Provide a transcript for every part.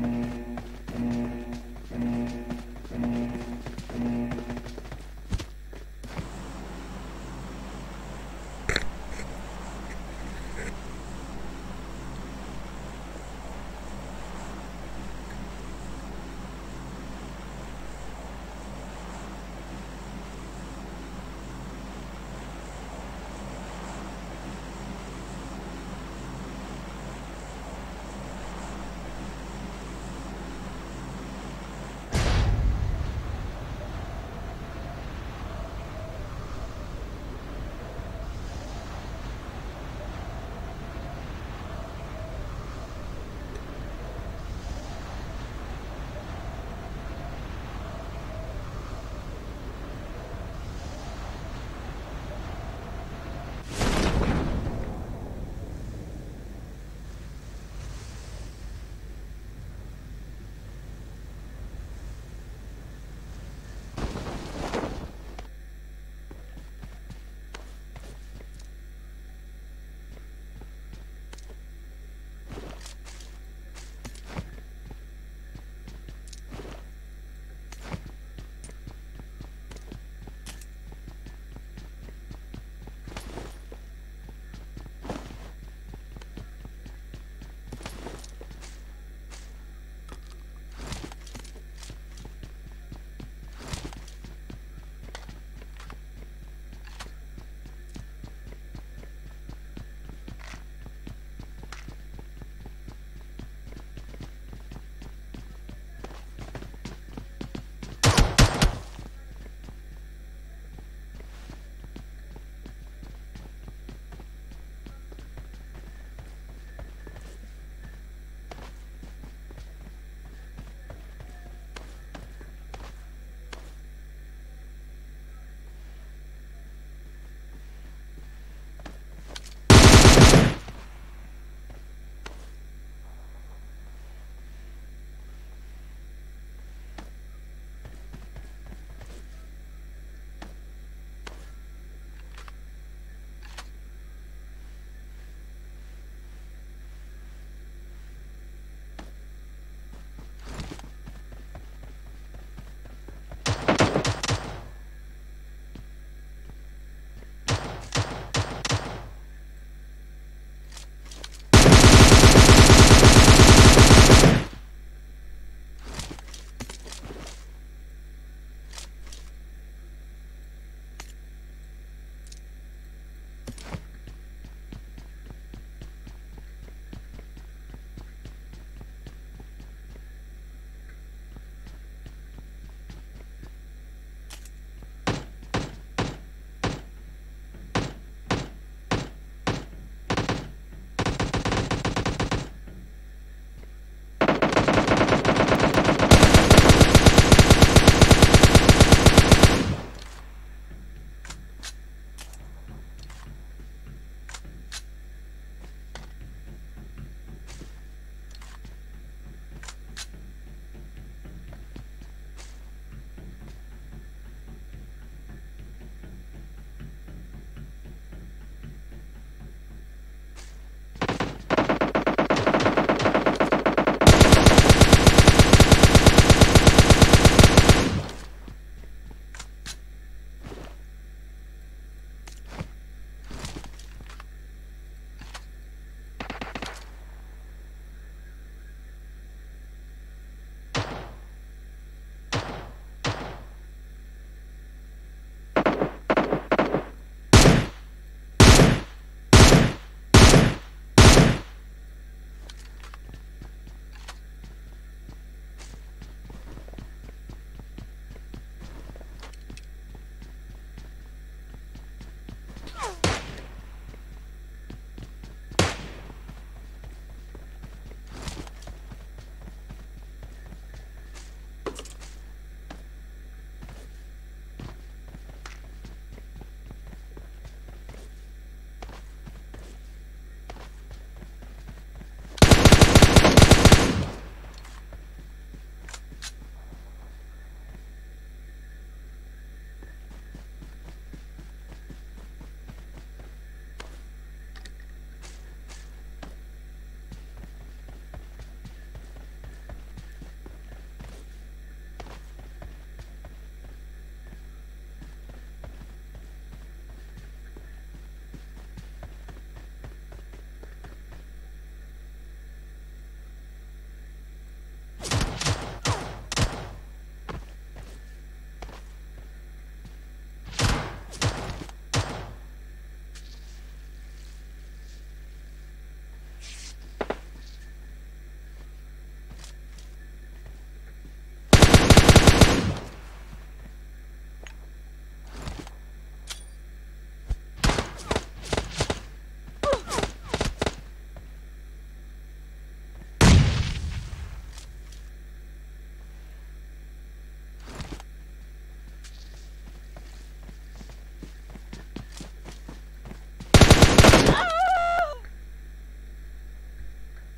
Mm-hmm.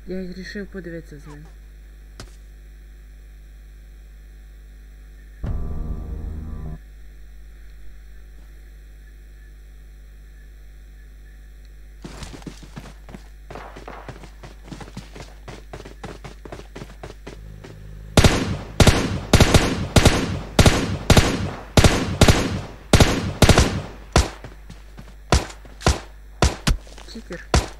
Я їх рішив подивитися з ним. Читер.